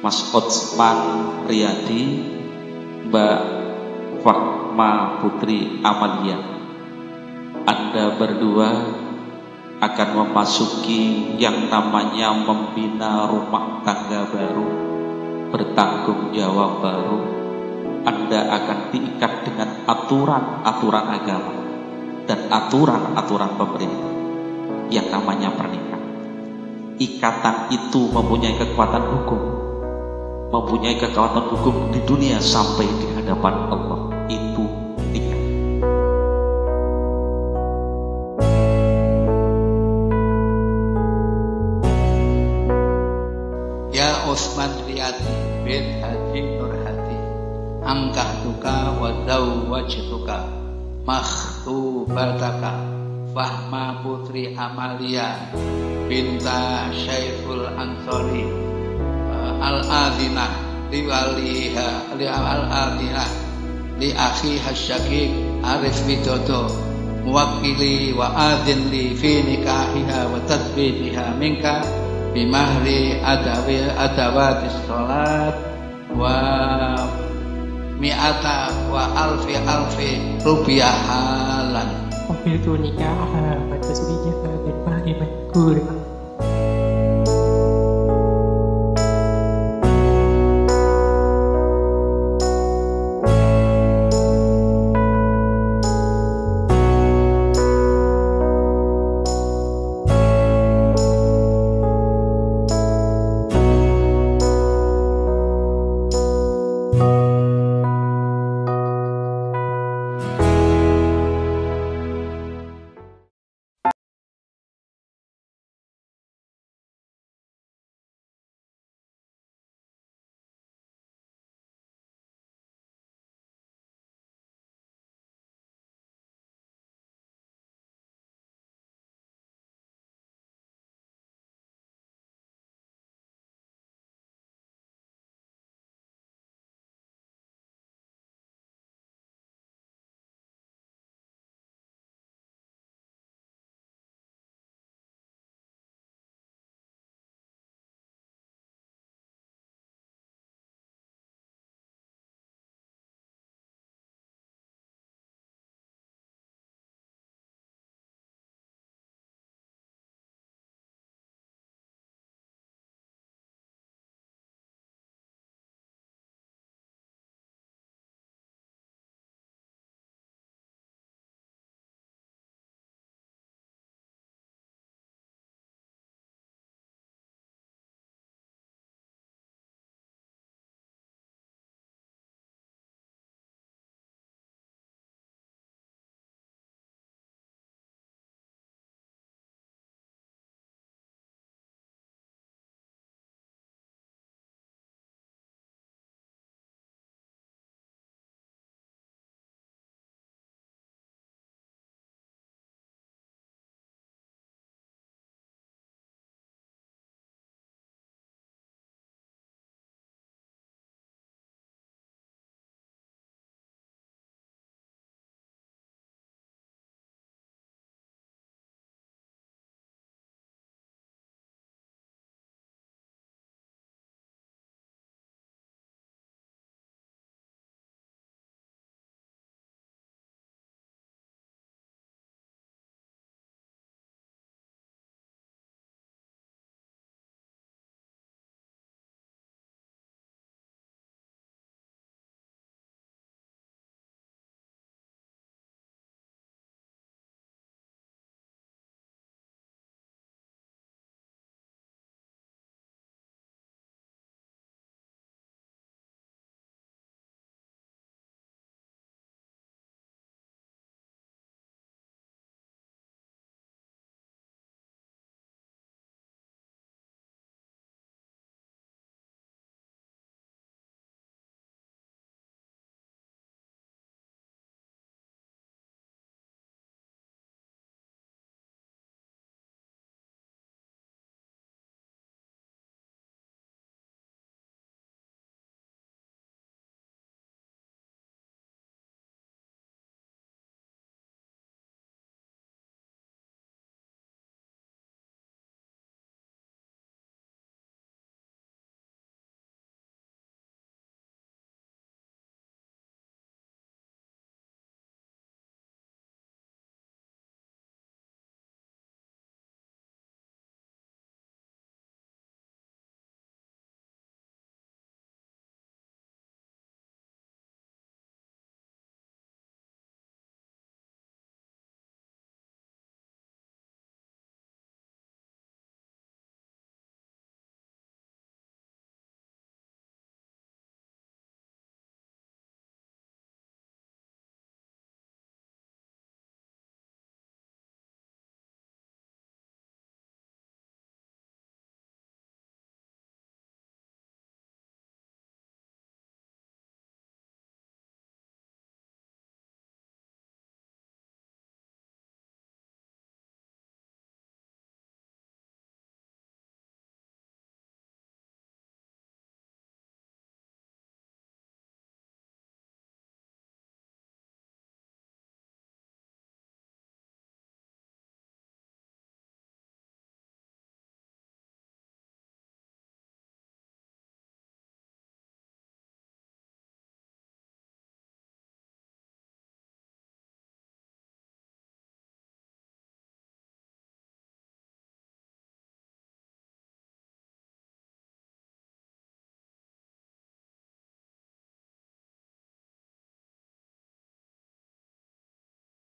Mas Otsman Riyadi, Mbak Fakma Putri Amalia. Anda berdua akan memasuki yang namanya membina rumah tangga baru, bertanggung jawab baru. Anda akan diikat dengan aturan-aturan agama dan aturan-aturan pemerintah yang namanya pernikahan. Ikatan itu mempunyai kekuatan hukum, mempunyai kekuatan hukum di dunia sampai di hadapan Allah. Itu nikah. Ya Osman Riyadi bin Haji Nur Hadi Angkah tuka wa zawwajtuka Makhtubataka Fahma Putri Amalia Binta Syaiful Ansori Al adina li waliha li al adina li akhi hasyaki Arif Widodo. Muwakili wa adin li fi nikahiha wa tadbidiha minka. Bimahri adawi adawati sholat wa mi'ata wa alfi alfi rupiah halan. Wabil tu nikah wa tasbihah ya, bil bahri